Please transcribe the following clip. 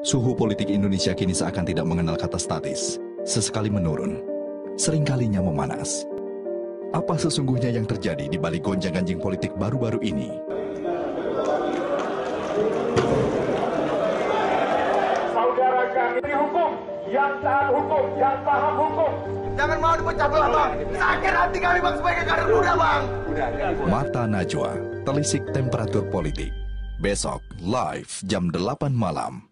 Suhu politik Indonesia kini seakan tidak mengenal kata statis. Sesekali menurun, seringkalinya memanas. Apa sesungguhnya yang terjadi di balik gonjang-ganjing politik baru-baru ini? Saudara kami hukum, yang taat hukum, yang paham hukum. Jangan mau dipecah belah bang. Sakit hati kami bang sebagai kader muda bang. Mata Najwa, telisik temperatur politik. Besok live jam 8 malam.